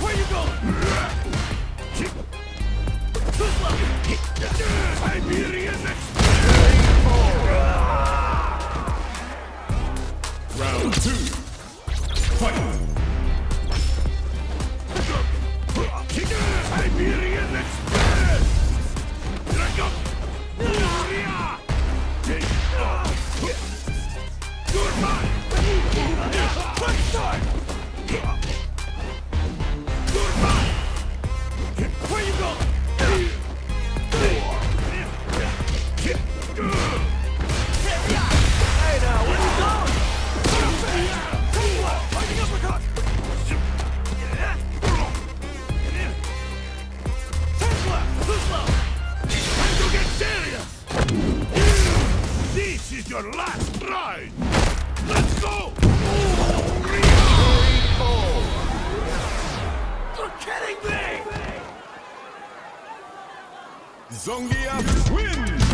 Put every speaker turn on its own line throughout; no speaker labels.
Where you going? your last ride! Let's go! You're kidding me!
Zongia wins!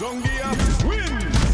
Zongia wins!